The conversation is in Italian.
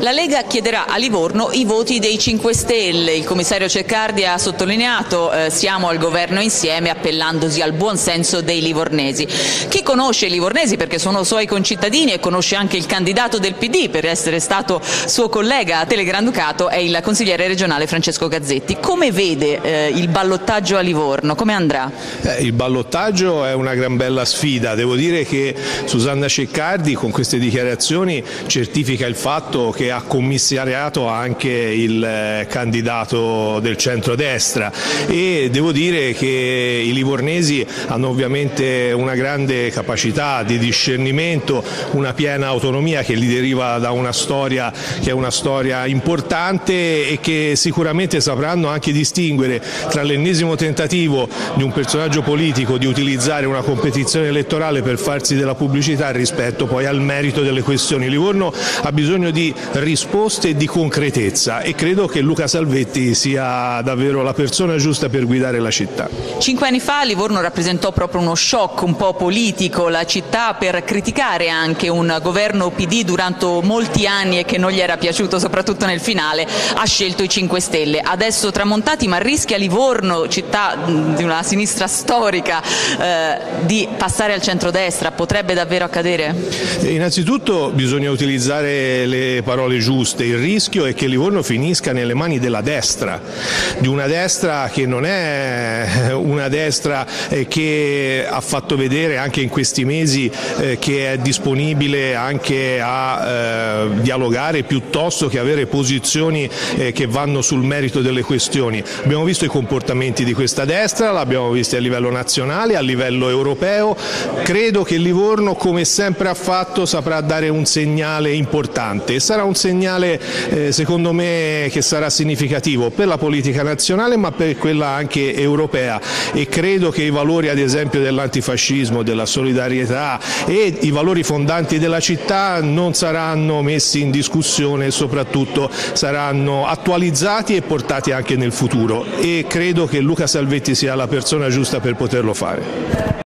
La Lega chiederà a Livorno i voti dei 5 Stelle. Il commissario Ceccardi ha sottolineato eh, siamo al governo insieme appellandosi al buon senso dei livornesi. Chi conosce i livornesi perché sono suoi concittadini e conosce anche il candidato del PD per essere stato suo collega a Telegranducato è il consigliere regionale Francesco Gazzetti. Come vede eh, il ballottaggio a Livorno? Come andrà? Eh, il ballottaggio è una gran bella sfida. Devo dire che Susanna Ceccardi con queste dichiarazioni certifica il fatto che ha commissariato anche il eh, candidato del centrodestra e devo dire che i livornesi hanno ovviamente una grande capacità di discernimento, una piena autonomia che gli deriva da una storia che è una storia importante e che sicuramente sapranno anche distinguere tra l'ennesimo tentativo di un personaggio politico di utilizzare una competizione elettorale per farsi della pubblicità rispetto poi al merito delle questioni. Livorno ha bisogno di risposte di concretezza e credo che Luca Salvetti sia davvero la persona giusta per guidare la città. Cinque anni fa Livorno rappresentò proprio uno shock un po' politico, la città per criticare anche un governo PD durante molti anni e che non gli era piaciuto soprattutto nel finale ha scelto i 5 Stelle. Adesso tramontati ma rischia Livorno, città di una sinistra storica, eh, di passare al centrodestra, potrebbe davvero accadere? Innanzitutto bisogna utilizzare le parole giuste, il rischio è che Livorno finisca nelle mani della destra, di una destra che non è una destra eh, che ha fatto vedere anche in questi mesi eh, che è disponibile anche a eh, dialogare piuttosto che avere posizioni che vanno sul merito delle questioni. Abbiamo visto i comportamenti di questa destra, l'abbiamo visto a livello nazionale, a livello europeo, credo che Livorno come sempre ha fatto saprà dare un segnale importante. E sarà un segnale secondo me che sarà significativo per la politica nazionale ma per quella anche europea e credo che i valori ad esempio dell'antifascismo, della solidarietà e i valori fondanti della città non saranno messi in discussione e soprattutto saranno attualizzati e portati anche nel futuro e credo che Luca Salvetti sia la persona giusta per poterlo fare.